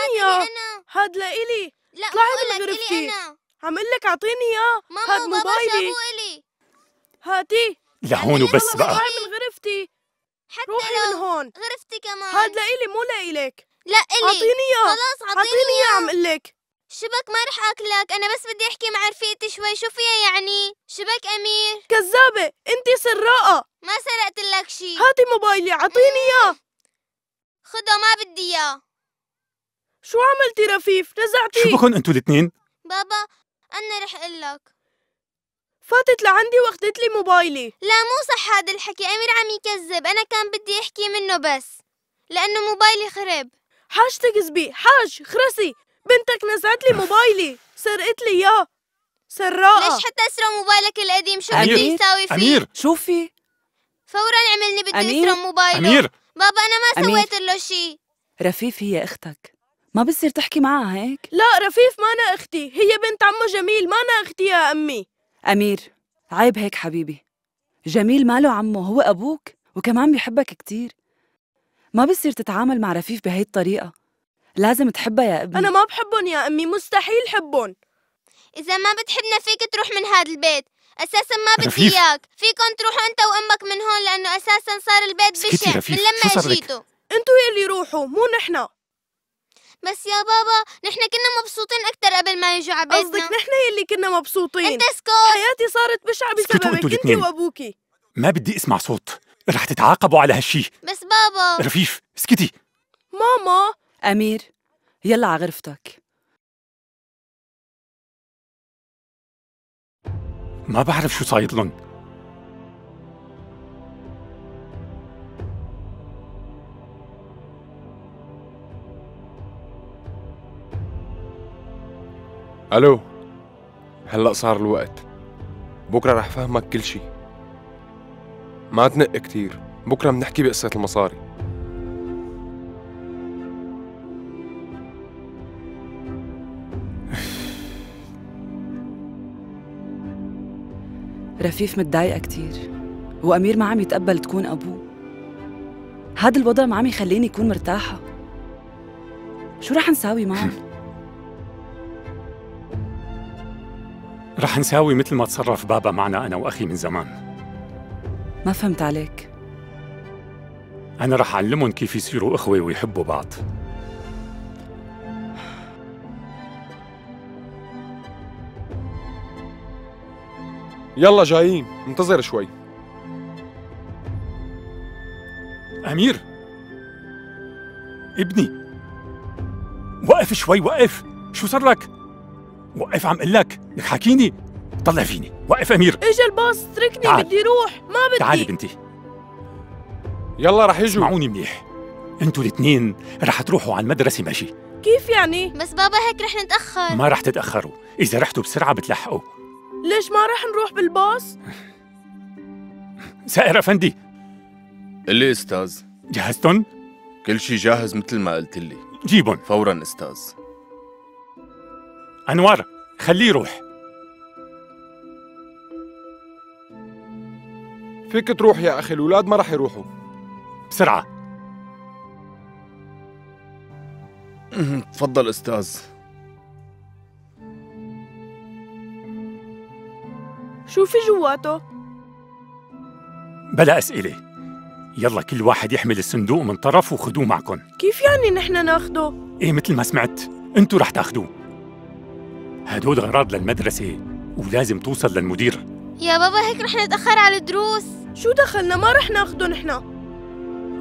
اعطيني هاد اياه هاد لإلي لا اطلعي مو من غرفتي. عم أقول لك اعطيني إياه. ماما هاد موبايلي. هاتي. لهون وبس بقى. اطلعي من غرفتي. حتى روحي من هون. غرفتي كمان. هاد لإلي مو لإلك. لا إلي. اعطيني إياه. خلاص اعطيني إياه عم أقول لك. شبك ما رح أكلك. أنا بس بدي أحكي مع رفيقتي شوي. شو فيها يعني؟ شبك أمير. كذابة. أنت سراقة. ما سرقت لك شي. هاتي موبايلي اعطيني إياه. خده ما بدي إياه. شو عملتي رفيف؟ شو نزعتيه بكون أنتوا الاثنين بابا أنا رح أقول لك فاتت لعندي واخدت لي موبايلي. لا مو صح هذا الحكي. أمير عم يكذب. أنا كان بدي أحكي منه بس. لأنه موبايلي خرب. حاج تكذبي حاج خرسي. بنتك نزعت لي موبايلي. سرقت لي إياه. سراقة. ليش حتى أسرق موبايلك القديم؟ شو. بدي يساوي فيه؟ أمير. شوفي. فورا عملني بده. يسرق موبايله. أمير. بابا أنا ما. سويت له شيء رفيف هي أختك. ما بصير تحكي معها هيك؟ لا رفيف ما أنا أختي هي بنت عمو جميل ما أنا أختي يا أمي. أمير عيب هيك حبيبي. جميل ماله عمه هو أبوك وكمان بيحبك كتير. ما بصير تتعامل مع رفيف بهي الطريقة لازم تحبها يا ابني أنا ما بحبهم يا أمي مستحيل حبهم. إذا ما بتحبنا فيك تروح من هذا البيت. أساسا ما بدي. إياك. فيكم تروحوا أنت وأمك من هون لأنه أساسا صار البيت بشع من لما؟ اجيتوا أنتوا يلي روحوا مو نحنا بس يا بابا نحن كنا مبسوطين أكثر قبل ما يجوا على قصدك نحن يلي كنا مبسوطين. أنت اسكت حياتي صارت بشعة بسببك الاتنين. وأبوكي. ما بدي اسمع صوت. رح تتعاقبوا على هالشي. بس بابا. رفيف اسكتي. ماما. أمير يلا على غرفتك. ما بعرف شو صاير لهم ألو؟ هلأ صار الوقت. بكرة رح فهمك كل شي. ما تنق كتير. بكرة بنحكي بقصة المصاري. رفيف متضايقة كتير. وأمير ما عم يتقبل تكون أبوه. هذا الوضع ما عم يخليني أكون مرتاحة. شو رح نساوي معهم؟ رح نساوي مثل ما تصرف بابا معنا أنا وأخي من زمان. ما فهمت عليك. أنا رح أعلمهم كيف يصيروا إخوة ويحبوا بعض. يلا جايين انتظر شوي. أمير. ابني. وقف شوي وقف شو صار لك؟ وقف عم قل لك لك حاكيني طلع فيني وقف أمير. إجا الباص اتركني تعال. بدي روح ما بدي. تعالي بنتي. يلا رح يجوا. اسمعوني منيح. أنتوا الاثنين رح تروحوا على المدرسة ماشي؟ كيف يعني؟ بس بابا هيك رح نتأخر. ما رح تتأخروا. إذا رحتوا بسرعة بتلحقوا. ليش ما رح نروح بالباص؟ سائر أفندي. اللي أستاذ. جهزتن؟ كل شي جاهز مثل ما قلت لي. جيبن. فورا أستاذ. أنوار خليه يروح. فيك تروح يا أخي الأولاد ما رح يروحوا. بسرعة. تفضل أستاذ. شو في جواته؟ بلا أسئلة. يلا كل واحد يحمل الصندوق من طرف وخدوه معكم. كيف يعني نحن ناخده؟ إيه مثل ما سمعت أنتوا رح تاخدوه. هدول غراض للمدرسة ولازم توصل للمدير. يا بابا هيك رح نتأخر على الدروس. شو دخلنا؟ ما رح ناخده نحن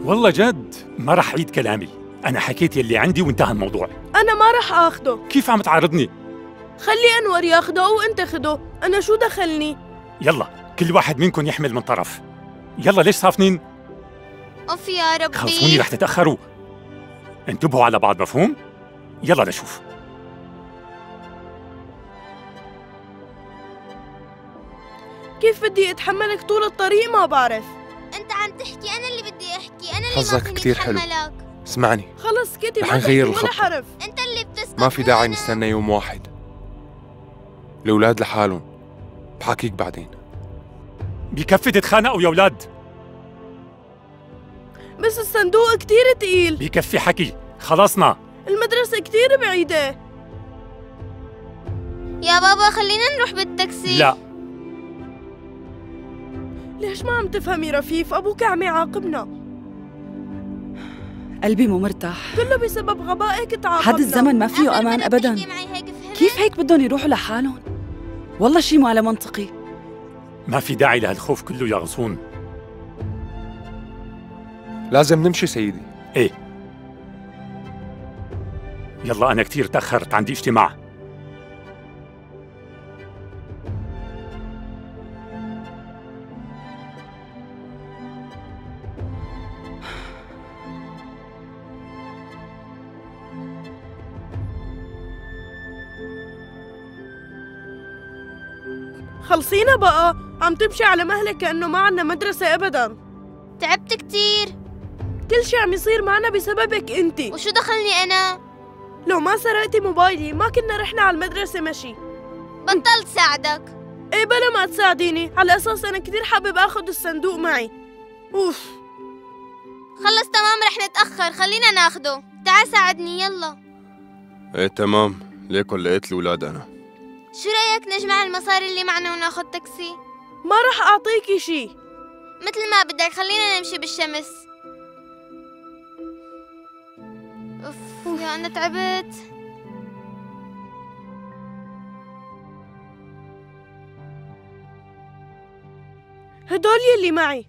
والله جد ما رح عيد كلامي. أنا حكيت يلي عندي وانتهى الموضوع. أنا ما رح آخده. كيف عم تعارضني؟ خلي أنور ياخده وانت خده أنا شو دخلني؟ يلا كل واحد منكم يحمل من طرف. يلا ليش صافنين؟ أوف يا ربي. خافوني رح تتأخروا. انتبهوا على بعض مفهوم؟ يلا نشوف كيف بدي أتحملك طول الطريق؟ ما بعرف. أنت عم تحكي أنا اللي بدي أحكي أنا اللي حظك كتير حلو. اسمعني. خلص سكتي رح ما نغير ولا الخطة. حرف. أنت اللي بتسكت ما في داعي. نستنى يوم واحد. الأولاد لحالهم. بحكيك بعدين. بكفي تتخانقوا يا أولاد. بس الصندوق كتير تقيل. بكفي حكي. خلصنا. المدرسة كتير بعيدة. يا بابا خلينا نروح بالتاكسي. لا. ليش ما عم تفهمي رفيف؟ أبوك عم يعاقبنا قلبي مو مرتاح. كله بسبب غبائك تعاقبنا. حد الزمن ما فيه هيك فهمت؟ كيف هيك بدهم يروحوا لحالهم؟ والله شي مو على منطقي. ما في داعي لهالخوف كله يا غصون. لازم نمشي سيدي. إيه. يلا أنا كتير تأخرت عندي اجتماع. خلصينا بقى. عم تمشي على مهلك كأنه ما عنا مدرسة أبدا. تعبت كتير. كل شي عم يصير معنا بسببك انتي وشو دخلني أنا؟ لو ما سرقتي موبايلي ما كنا رحنا على المدرسة مشي. بطلت ساعدك. إيه بلا ما تساعديني. على أساس أنا كتير حابب آخذ الصندوق معي. أوف. خلص تمام رح نتأخر. خلينا ناخده. تعال ساعدني يلا. إيه تمام. ليكن لقيت الأولاد أنا. شو رأيك نجمع المصاري اللي معنا وناخد تاكسي؟ ما رح اعطيكي شي. مثل ما بدك خلينا نمشي بالشمس. أوف يا أنا تعبت. هدول يلي معي.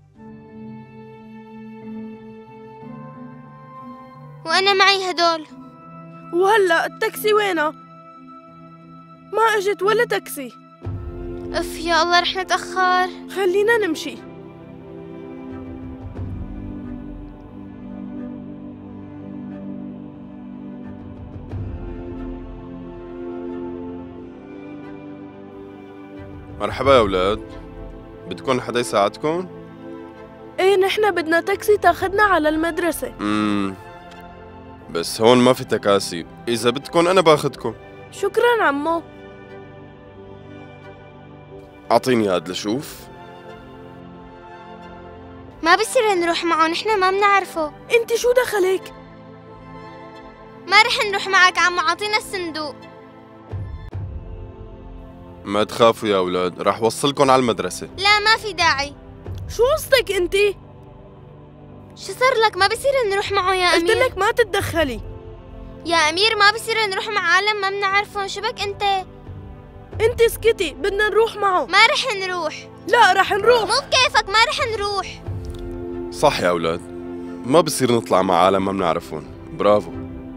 وأنا معي هدول. وهلأ التاكسي وينه؟ ما اجت ولا تاكسي. أف يا الله رح نتأخر. خلينا نمشي. مرحبا يا أولاد. بدكم حدا يساعدكم إيه نحن بدنا تاكسي تاخدنا على المدرسة. امم بس هون ما في تكاسي. إذا بدكم أنا باخدكم شكرا عمو. أعطيني هاد لشوف ما بصير نروح معه نحن ما بنعرفه. أنت شو دخلك؟ ما رح نروح معك عمو عطينا الصندوق. ما تخافوا يا أولاد راح وصلكم على المدرسة. لا ما في داعي. شو قصدك أنت؟ شو صار لك؟ ما بصير نروح معه يا قلت أمير. لك ما تتدخلي. يا أمير ما بصير نروح مع عالم ما بنعرفهم شو بك أنت؟ انت اسكتي بدنا نروح معه. ما رح نروح. لا رح نروح. مو بكيفك ما رح نروح. صح يا أولاد. ما بصير نطلع مع عالم ما بنعرفهم. برافو.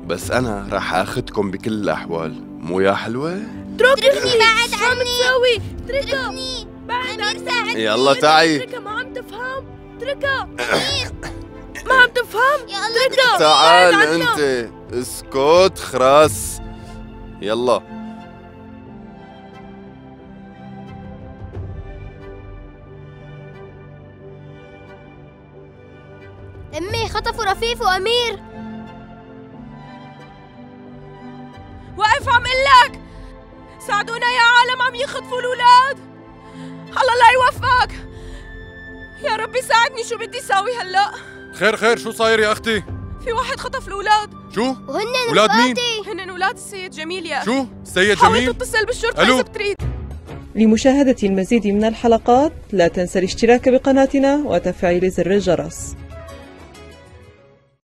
بس أنا راح اخدكم بكل الأحوال. مو يا حلوة؟ اتركني بعد شو عم عني. تسوي؟ اتركها اتركني بعد عني. يلا تعي. اتركها ما عم تفهم. اتركها ما عم تفهم. اتركها تعال. أنت. اسكت خراس يلا. أمي خطفوا رفيف وامير وقف عم قلك ساعدونا يا عالم عم يخطفوا الأولاد؟ الله لا يوفقك؟ يا ربي ساعدني شو بدي ساوي هلأ؟ خير خير شو صاير يا أختي؟ في واحد خطف الأولاد. شو؟ وهن ولاد مين؟ هن أولاد السيد جميل يا شو؟ السيد حاول جميل؟ تتصل بالشرطة ألو. إذا بتريد لمشاهدة المزيد من الحلقات لا تنسى الاشتراك بقناتنا وتفعيل زر الجرس.